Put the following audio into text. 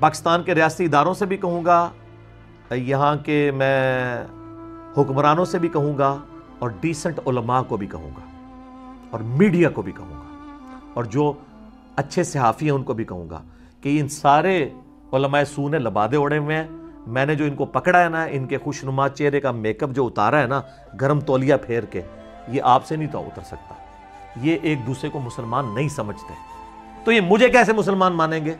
पाकिस्तान के रियासी इदारों से भी कहूँगा, यहाँ के मैं हुक्मरानों से भी कहूँगा और डिसेंट उलमा को भी कहूँगा और मीडिया को भी कहूँगा और जो अच्छे सहाफ़ी हैं उनको भी कहूँगा कि इन सारे सू ने लबादे उड़े हुए हैं। मैंने जो इनको पकड़ा है ना, इनके खुशनुमा चेहरे का मेकअप जो उतारा है ना, गर्म तौलिया फेर के, ये आपसे नहीं तो उतर सकता। ये एक दूसरे को मुसलमान नहीं समझते। तो ये मुझे कैसे मुसलमान मानेंगे?